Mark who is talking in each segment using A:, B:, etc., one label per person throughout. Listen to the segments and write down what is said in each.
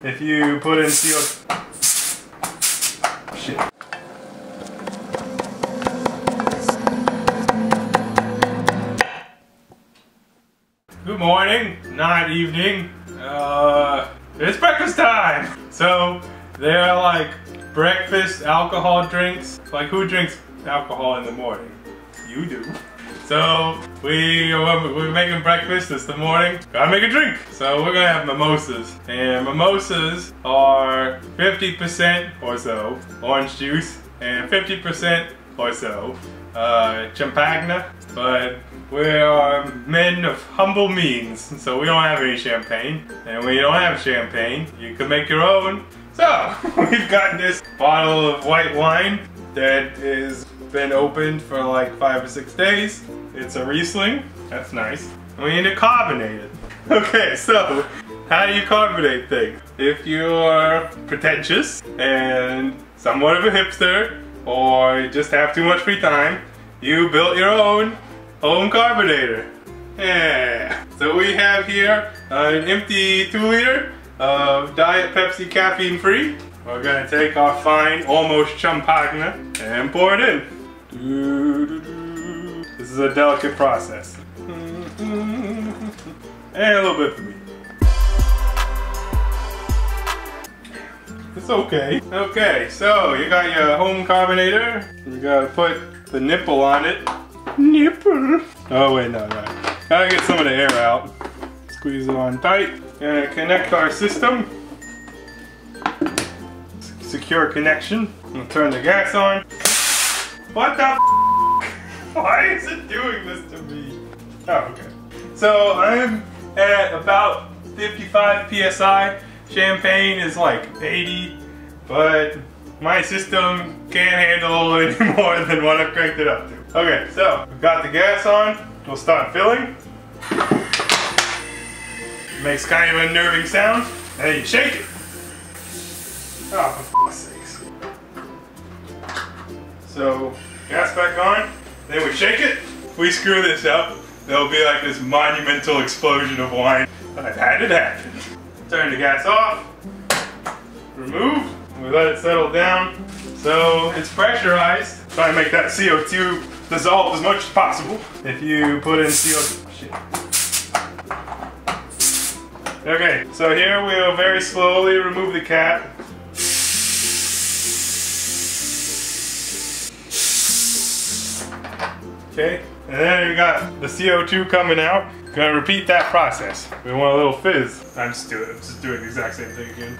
A: if you put in CO2. Shit. Good morning, not evening. Uh, it's breakfast time. So there are like breakfast alcohol drinks. Like who drinks alcohol in the morning? You do. So we we're making breakfast. It's the morning. Gotta make a drink. So we're gonna have mimosas, and mimosas are 50% or so orange juice and 50% or so uh, champagne. But we are men of humble means, so we don't have any champagne. And when you don't have champagne, you can make your own. So we've got this bottle of white wine that has been opened for like five or six days. It's a Riesling. That's nice. We need to carbonate it. Okay, so how do you carbonate things? If you're pretentious and somewhat of a hipster or just have too much free time, you built your own home carbonator. Yeah. So we have here an empty two liter of Diet Pepsi caffeine free. We're gonna take our fine, almost champagne and pour it in. This is a delicate process. And a little bit for me. It's okay. Okay, so you got your home carbonator. You gotta put the nipple on it. Nipple. Oh wait, no, no. Gotta get some of the air out. Squeeze it on tight. Gonna connect our system. Secure connection. We'll turn the gas on. What the Why is it doing this to me? Oh, okay. So I'm at about 55 PSI. Champagne is like 80, but my system can't handle any more than what I've cranked it up to. Okay, so we've got the gas on. We'll start filling. Makes kind of a unnerving sound. And you shake it. Oh, for sakes. So, gas back on. Then we shake it. If we screw this up, there'll be like this monumental explosion of wine. I've had it happen. Turn the gas off. Remove. We let it settle down. So it's pressurized. Try to make that CO2 dissolve as much as possible. If you put in CO2, shit. Okay, so here we'll very slowly remove the cap. Okay, and then we got the CO2 coming out. Gonna repeat that process. We want a little fizz. I'm just doing, I'm just doing the exact same thing again.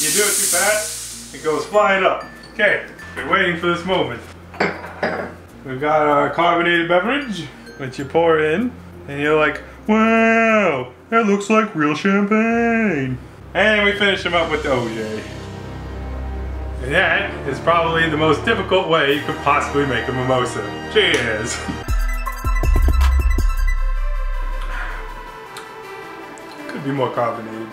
A: You do it too fast, it goes flying up. Okay, been waiting for this moment. We've got our carbonated beverage, which you pour in, and you're like, wow, that looks like real champagne. And we finish them up with the OJ. And that is probably the most difficult way you could possibly make a mimosa. Cheers! Could be more carbonated.